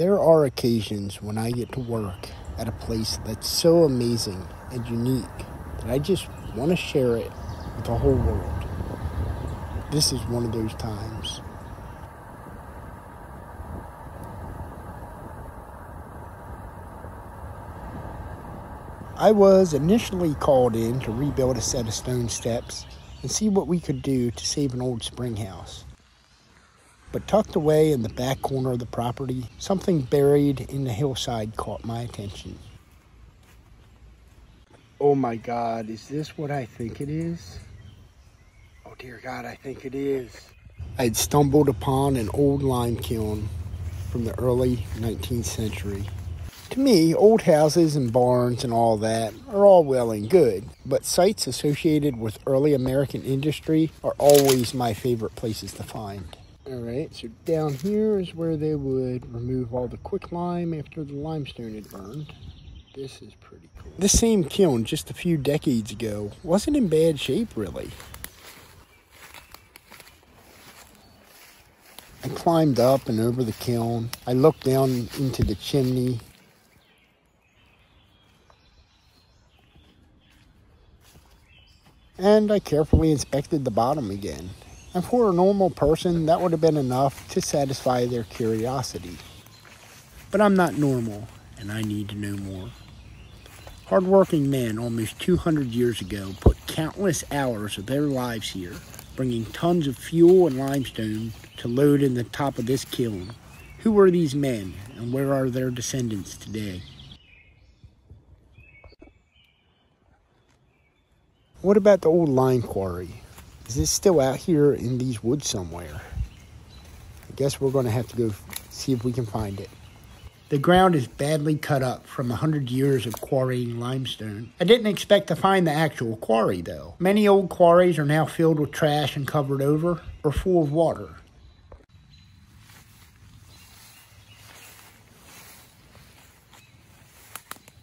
There are occasions when I get to work at a place that's so amazing and unique that I just want to share it with the whole world. This is one of those times. I was initially called in to rebuild a set of stone steps and see what we could do to save an old spring house. But tucked away in the back corner of the property, something buried in the hillside caught my attention. Oh my God, is this what I think it is? Oh dear God, I think it is. I had stumbled upon an old lime kiln from the early 19th century. To me, old houses and barns and all that are all well and good, but sites associated with early American industry are always my favorite places to find. Alright, so down here is where they would remove all the quicklime after the limestone had burned. This is pretty cool. This same kiln just a few decades ago wasn't in bad shape really. I climbed up and over the kiln. I looked down into the chimney. And I carefully inspected the bottom again. And for a normal person, that would have been enough to satisfy their curiosity. But I'm not normal, and I need to know more. Hardworking men almost 200 years ago put countless hours of their lives here, bringing tons of fuel and limestone to load in the top of this kiln. Who were these men, and where are their descendants today? What about the old lime quarry? Is this still out here in these woods somewhere? I guess we're going to have to go see if we can find it. The ground is badly cut up from a hundred years of quarrying limestone. I didn't expect to find the actual quarry though. Many old quarries are now filled with trash and covered over or full of water.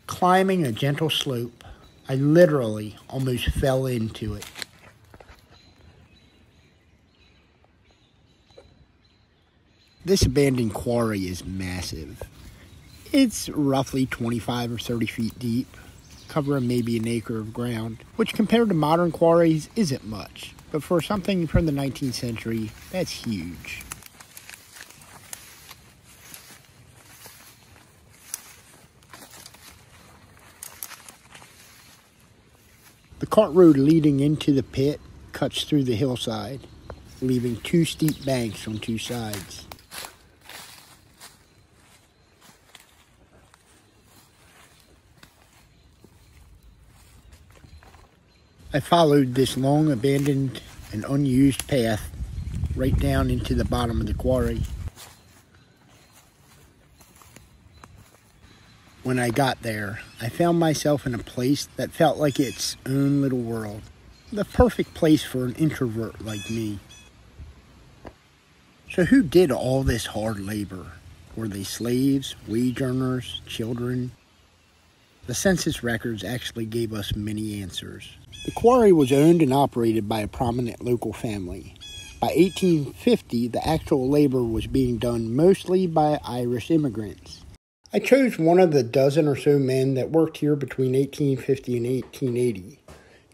Climbing a gentle slope, I literally almost fell into it. This abandoned quarry is massive. It's roughly 25 or 30 feet deep, covering maybe an acre of ground, which compared to modern quarries isn't much. But for something from the 19th century, that's huge. The cart road leading into the pit cuts through the hillside, leaving two steep banks on two sides. I followed this long abandoned and unused path right down into the bottom of the quarry. When I got there, I found myself in a place that felt like its own little world. The perfect place for an introvert like me. So who did all this hard labor? Were they slaves, wage earners, children? The census records actually gave us many answers. The quarry was owned and operated by a prominent local family. By 1850, the actual labor was being done mostly by Irish immigrants. I chose one of the dozen or so men that worked here between 1850 and 1880,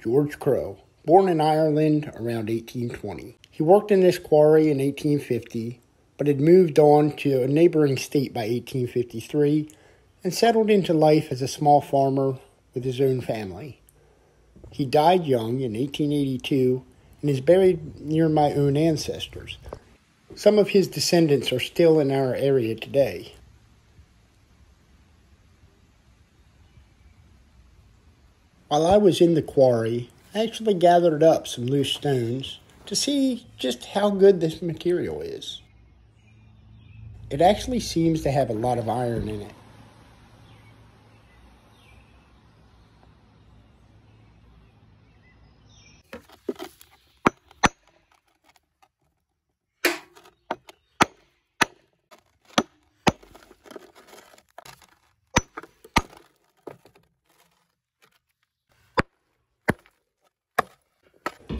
George Crow, born in Ireland around 1820. He worked in this quarry in 1850, but had moved on to a neighboring state by 1853 and settled into life as a small farmer with his own family. He died young in 1882 and is buried near my own ancestors. Some of his descendants are still in our area today. While I was in the quarry, I actually gathered up some loose stones to see just how good this material is. It actually seems to have a lot of iron in it.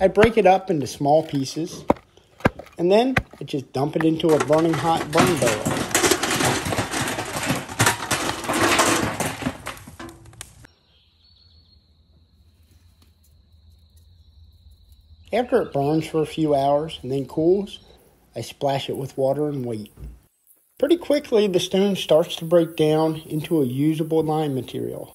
I break it up into small pieces and then I just dump it into a burning hot burn barrel. After it burns for a few hours and then cools, I splash it with water and wait. Pretty quickly, the stone starts to break down into a usable lime material.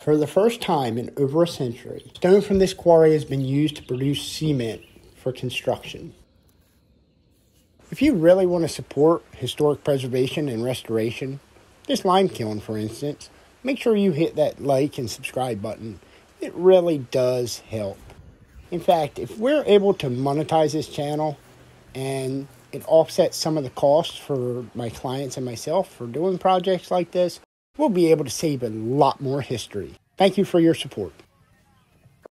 For the first time in over a century, stone from this quarry has been used to produce cement for construction. If you really want to support historic preservation and restoration, this lime kiln for instance, make sure you hit that like and subscribe button. It really does help. In fact, if we're able to monetize this channel and it offsets some of the costs for my clients and myself for doing projects like this, we'll be able to save a lot more history. Thank you for your support.